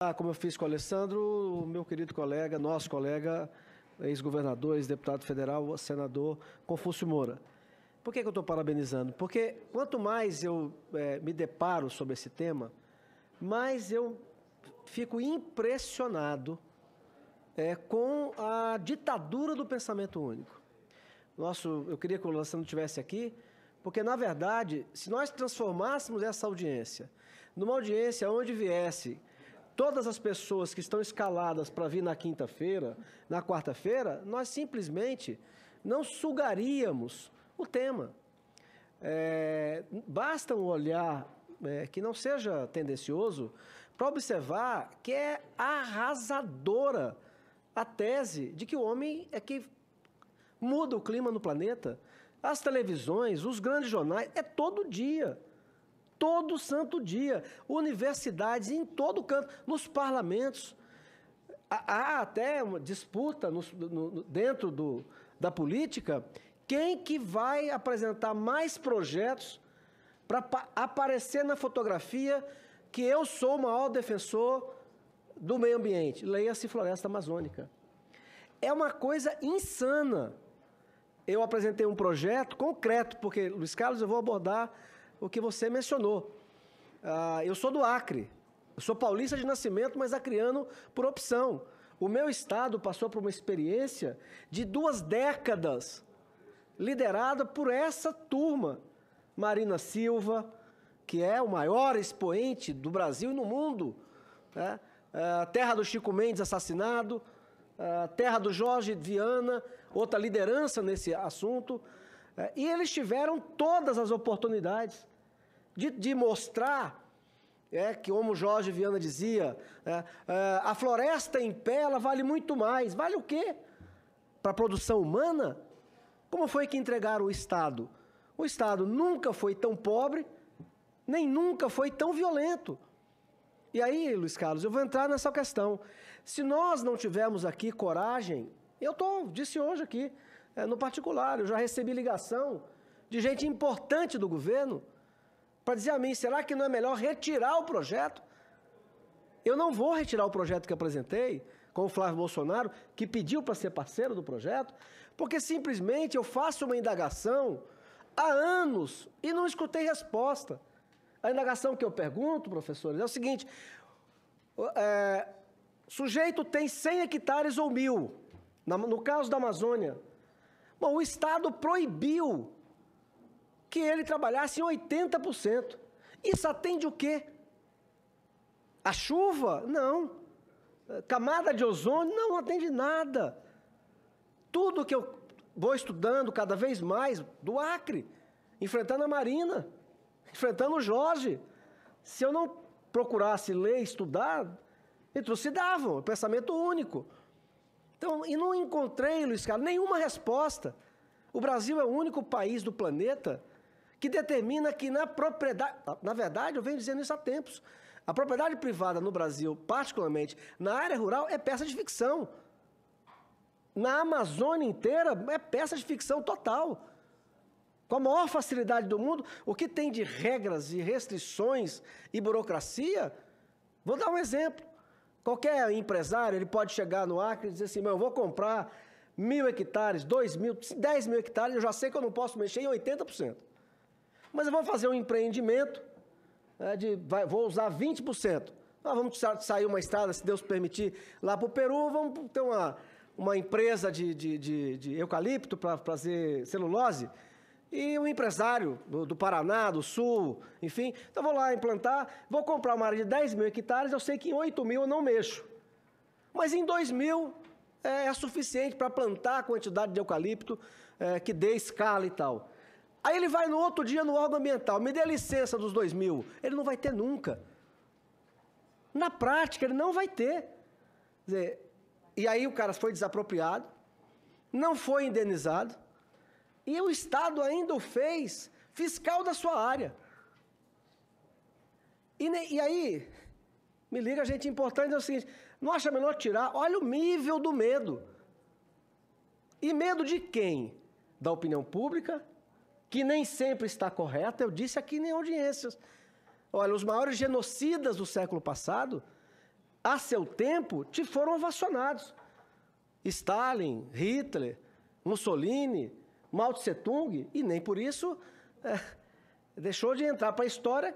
Ah, como eu fiz com o Alessandro, o meu querido colega, nosso colega, ex-governador, ex-deputado federal, senador Confúcio Moura. Por que, que eu estou parabenizando? Porque quanto mais eu é, me deparo sobre esse tema, mais eu fico impressionado é, com a ditadura do pensamento único. Nosso, eu queria que o Alessandro estivesse aqui, porque, na verdade, se nós transformássemos essa audiência numa audiência onde viesse todas as pessoas que estão escaladas para vir na quinta-feira, na quarta-feira, nós simplesmente não sugaríamos o tema. É, basta um olhar é, que não seja tendencioso para observar que é arrasadora a tese de que o homem é que muda o clima no planeta. As televisões, os grandes jornais, é todo dia. Todo santo dia. Universidades em todo canto, nos parlamentos. Há até uma disputa no, no, dentro do, da política quem que vai apresentar mais projetos para aparecer na fotografia que eu sou o maior defensor do meio ambiente. Leia-se Floresta Amazônica. É uma coisa insana eu apresentei um projeto concreto, porque, Luiz Carlos, eu vou abordar o que você mencionou. Uh, eu sou do Acre, eu sou paulista de nascimento, mas acriano por opção. O meu estado passou por uma experiência de duas décadas, liderada por essa turma. Marina Silva, que é o maior expoente do Brasil e no mundo. Né? Uh, terra do Chico Mendes assassinado, uh, terra do Jorge Viana, outra liderança nesse assunto. É, e eles tiveram todas as oportunidades de, de mostrar é, que, como Jorge Viana dizia, é, é, a floresta em pé ela vale muito mais. Vale o quê? Para a produção humana? Como foi que entregaram o Estado? O Estado nunca foi tão pobre, nem nunca foi tão violento. E aí, Luiz Carlos, eu vou entrar nessa questão. Se nós não tivermos aqui coragem eu tô, disse hoje aqui, é, no particular, eu já recebi ligação de gente importante do governo para dizer a mim: será que não é melhor retirar o projeto? Eu não vou retirar o projeto que apresentei com o Flávio Bolsonaro, que pediu para ser parceiro do projeto, porque simplesmente eu faço uma indagação há anos e não escutei resposta. A indagação que eu pergunto, professores, é o seguinte: é, sujeito tem 100 hectares ou mil. No caso da Amazônia, bom, o Estado proibiu que ele trabalhasse em 80%. Isso atende o quê? A chuva? Não. Camada de ozônio? Não atende nada. Tudo que eu vou estudando cada vez mais do Acre, enfrentando a Marina, enfrentando o Jorge. Se eu não procurasse ler, estudar, elucidavam, pensamento único. Então, e não encontrei, Luiz Carlos, nenhuma resposta. O Brasil é o único país do planeta que determina que na propriedade. Na verdade, eu venho dizendo isso há tempos. A propriedade privada no Brasil, particularmente na área rural, é peça de ficção. Na Amazônia inteira, é peça de ficção total. Com a maior facilidade do mundo, o que tem de regras e restrições e burocracia, vou dar um exemplo. Qualquer empresário, ele pode chegar no Acre e dizer assim, eu vou comprar mil hectares, dois mil, dez mil hectares, eu já sei que eu não posso mexer em 80%. Mas eu vou fazer um empreendimento, né, de, vai, vou usar 20%. Ah, vamos sair uma estrada, se Deus permitir, lá para o Peru, vamos ter uma, uma empresa de, de, de, de eucalipto para fazer celulose. E um empresário do, do, Paraná, do Sul, enfim. Então vou lá implantar, vou comprar uma área de 10 mil hectares, eu sei que em 8 mil eu não mexo. Mas em 2 mil é, é suficiente para plantar a quantidade de eucalipto é, que dê escala e tal. Aí ele vai no outro dia no órgão ambiental, me dê licença dos 2 mil. Ele não vai ter nunca. Na prática, ele não vai ter. Dizer, e aí o cara foi desapropriado, não foi indenizado e o Estado ainda o fez fiscal da sua área. E, e aí, me liga, gente, importante é o seguinte: não acha melhor tirar? Olha o nível do medo. E medo de quem? Da opinião pública, que nem sempre está correta, eu disse aqui em audiências. Olha, os maiores genocidas do século passado a seu tempo, te foram ovacionados. Stalin, Hitler, Mussolini, Mao Tse Tung, e nem por isso é, deixou de entrar para a história.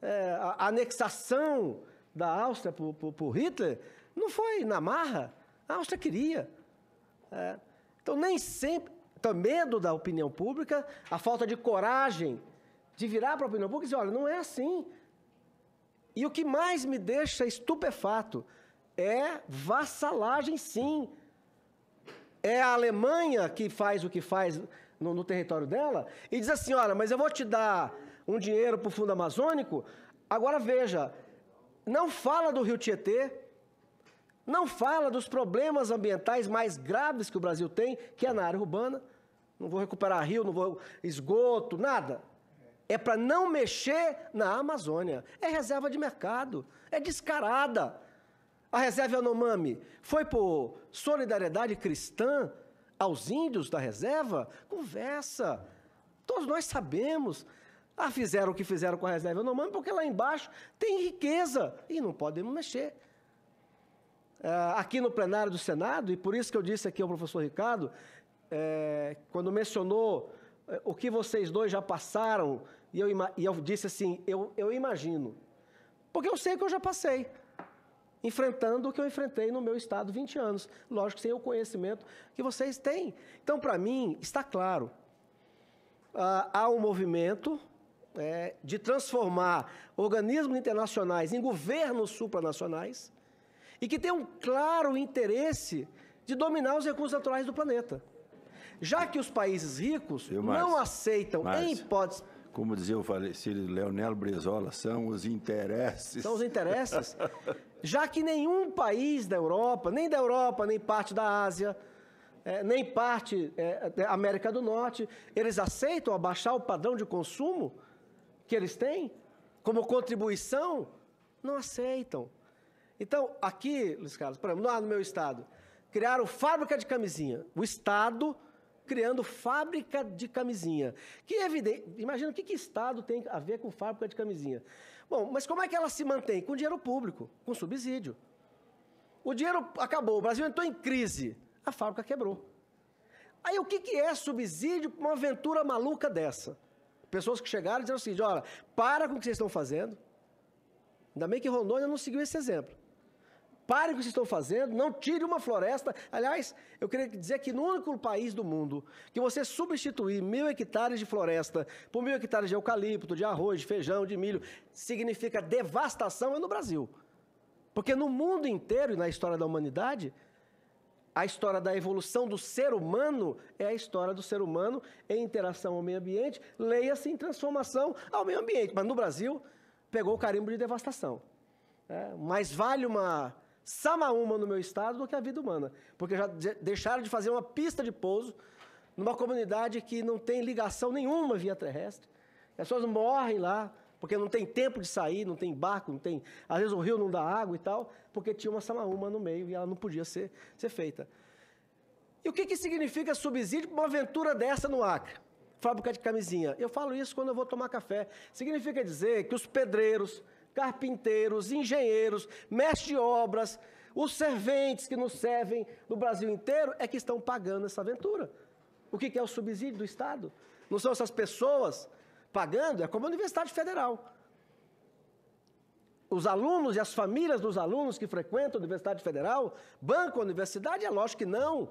É, a anexação da Áustria por, por, Hitler não foi na marra, a Áustria queria. É, então, nem sempre. Medo da opinião pública, a falta de coragem de virar para a opinião pública e dizer: olha, não é assim. E o que mais me deixa estupefato é vassalagem, sim. É a Alemanha que faz o que faz no, no território dela e diz assim: olha, mas eu vou te dar um dinheiro para o Fundo Amazônico. Agora veja, não fala do Rio Tietê, não fala dos problemas ambientais mais graves que o Brasil tem, que é na área urbana. Não vou recuperar rio, não vou esgoto, nada é para não mexer na Amazônia. É reserva de mercado, é descarada. A reserva Yanomami foi por solidariedade cristã aos índios da reserva? Conversa. Todos nós sabemos. Ah, fizeram o que fizeram com a reserva Yanomami porque lá embaixo tem riqueza e não podemos mexer. Ah, aqui no plenário do Senado, e por isso que eu disse aqui ao professor Ricardo, é, quando mencionou é, o que vocês dois já passaram e eu, e eu disse assim: eu, eu imagino. Porque eu sei que eu já passei, enfrentando o que eu enfrentei no meu estado 20 anos. Lógico, sem o conhecimento que vocês têm. Então, para mim, está claro: ah, há um movimento é, de transformar organismos internacionais em governos supranacionais e que tem um claro interesse de dominar os recursos naturais do planeta. Já que os países ricos não aceitam, em hipótese como dizia o falecido Leonel Brizola, são os interesses. São os interesses. Já que nenhum país da Europa, nem da Europa, nem parte da Ásia, é, nem parte é, da América do Norte, eles aceitam abaixar o padrão de consumo que eles têm como contribuição? Não aceitam. Então, aqui, Luiz Carlos, por exemplo, no meu estado, criaram fábrica de camisinha. O Estado criando fábrica de camisinha. Que é evidente, imagina o que, que Estado tem a ver com fábrica de camisinha. Bom, mas como é que ela se mantém? Com dinheiro público, com subsídio. O dinheiro acabou, o Brasil entrou em crise, a fábrica quebrou. Aí o que, que é subsídio para uma aventura maluca dessa? Pessoas que chegaram e disseram o seguinte, olha, para com o que vocês estão fazendo. Ainda bem que Rondônia não seguiu esse exemplo. Parem o que vocês estão fazendo, não tire uma floresta. Aliás, eu queria dizer que no único país do mundo que você substituir mil hectares de floresta por mil hectares de eucalipto, de arroz, de feijão, de milho, significa devastação é no Brasil. Porque no mundo inteiro e na história da humanidade, a história da evolução do ser humano é a história do ser humano em interação ao meio ambiente, leia-se em transformação ao meio ambiente. Mas no Brasil, pegou o carimbo de devastação. É, mas vale uma Samaúma no meu estado do que a vida humana. Porque já deixaram de fazer uma pista de pouso numa comunidade que não tem ligação nenhuma via terrestre. As pessoas morrem lá, porque não tem tempo de sair, não tem barco, não tem. Às vezes o rio não dá água e tal, porque tinha uma samaúma no meio e ela não podia ser, ser feita. E o que, que significa subsídio para uma aventura dessa no Acre? Fábrica de camisinha. Eu falo isso quando eu vou tomar café. Significa dizer que os pedreiros, carpinteiros, engenheiros, mestres de obras, os serventes que nos servem no Brasil inteiro é que estão pagando essa aventura. O que é o subsídio do Estado? Não são essas pessoas pagando? É como a Universidade Federal. Os alunos e as famílias dos alunos que frequentam a Universidade Federal bancam a universidade? É lógico que não.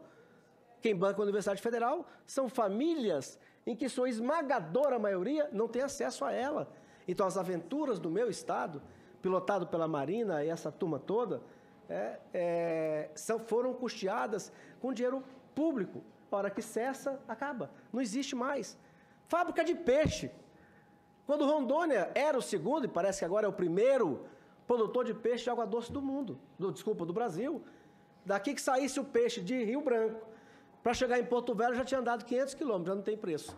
Quem banca a Universidade Federal são famílias em que sua esmagadora maioria não tem acesso a ela. Então, as aventuras do meu estado, pilotado pela Marina e essa turma toda, é, é, são, foram custeadas com dinheiro público. A hora que cessa, acaba. Não existe mais. Fábrica de peixe. Quando Rondônia era o segundo, e parece que agora é o primeiro produtor de peixe de água doce do mundo, do, desculpa, do Brasil, daqui que saísse o peixe de Rio Branco, para chegar em Porto Velho já tinha andado 500 quilômetros, já não tem preço.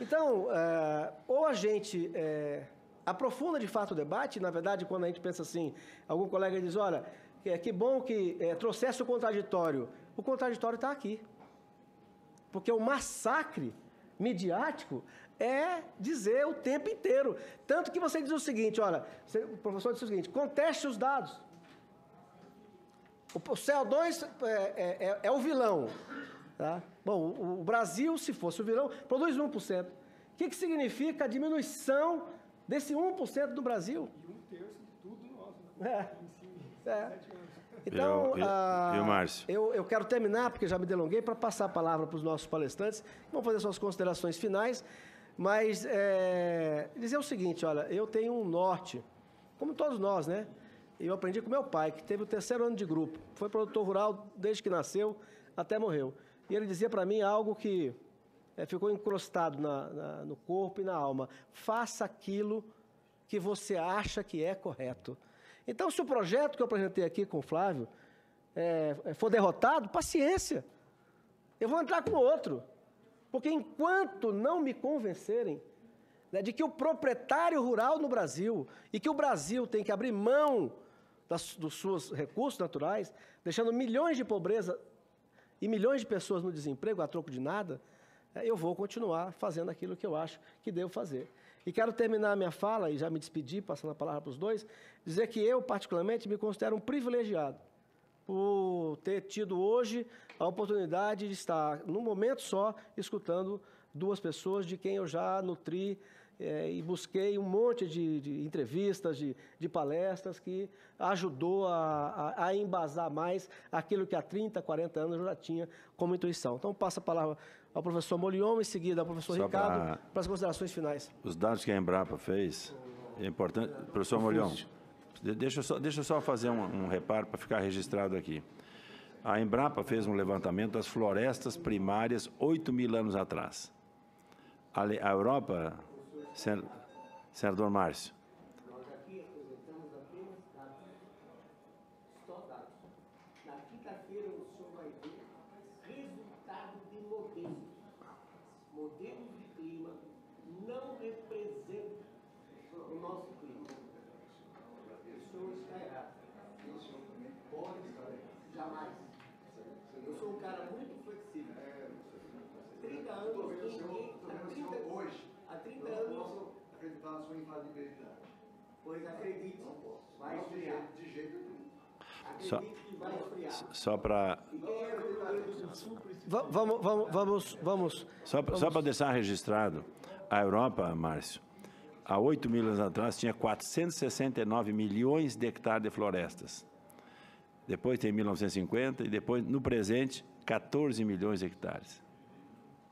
Então, é, ou a gente é, aprofunda de fato o debate, na verdade, quando a gente pensa assim, algum colega diz, olha, que, bom que é, trouxesse o contraditório. O contraditório está aqui. Porque o massacre midiático é dizer o tempo inteiro. Tanto que você diz o seguinte, olha, o professor diz o seguinte, conteste os dados. O CO2 é, é, é, é o vilão. Tá? Bom, o, o, Brasil, se fosse o vilão, produz 1%. O que, que significa a diminuição desse 1% do Brasil? E um terço de tudo nosso. Né? É. é. Então, eu, eu, ah, eu, Márcio. Eu, eu quero terminar, porque já me delonguei, para passar a palavra para os nossos palestrantes, que vão fazer suas considerações finais. Mas é, dizer o seguinte, olha, eu tenho um norte, como todos nós, né? Eu aprendi com meu pai, que teve o terceiro ano de grupo. Foi produtor rural desde que nasceu até morreu. E ele dizia para mim algo que é, ficou encrostado na, na, no corpo e na alma. Faça aquilo que você acha que é correto. Então, se o projeto que eu apresentei aqui com o Flávio é, for derrotado, paciência. Eu vou entrar com outro. Porque enquanto não me convencerem né, de que o proprietário rural no Brasil e que o Brasil tem que abrir mão das, dos seus recursos naturais, deixando milhões de pobreza e milhões de pessoas no desemprego a troco de nada, é, eu vou continuar fazendo aquilo que eu acho que devo fazer. E quero terminar a minha fala, e já me despedir, passando a palavra para os dois, dizer que eu, particularmente, me considero um privilegiado por ter tido hoje a oportunidade de estar, num momento só, escutando duas pessoas de quem eu já nutri é, e busquei um monte de, de entrevistas, de, de, palestras que ajudou a, a, a, embasar mais aquilo que há 30, 40 anos eu já tinha como intuição. Então, passo a palavra ao professor Molion, em seguida ao professor Só Ricardo, para... para as considerações finais. Os dados que a Embrapa fez, é importante. Professor Molion, deixa eu só, deixa eu só fazer um, um reparo para ficar registrado aqui. A Embrapa fez um levantamento das florestas primárias 8 mil anos atrás. A, a Europa, senador Márcio, Pois acredite, vai esfriar. De jeito nenhum. Só, só para. Vamos, vamos, vamos, vamos. Só, só para deixar registrado, a Europa, Márcio, há 8 mil anos atrás tinha 469 milhões de hectares de florestas. Depois tem 1950 e depois, no presente, 14 milhões de hectares.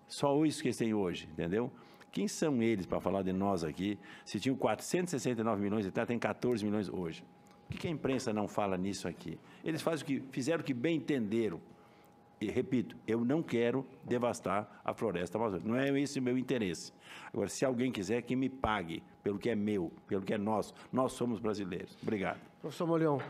Só isso que eles têm hoje, entendeu? Quem são eles para falar de nós aqui? Se tinham 469 milhões hectares, tem 14 milhões hoje. Por que a imprensa não fala nisso aqui? Eles fazem o que fizeram o que bem entenderam. E repito, eu não quero devastar a floresta amazônica. Não é esse o meu interesse. Agora, se alguém quiser, que me pague pelo que é meu, pelo que é nosso. Nós somos brasileiros. Obrigado. Professor Molion.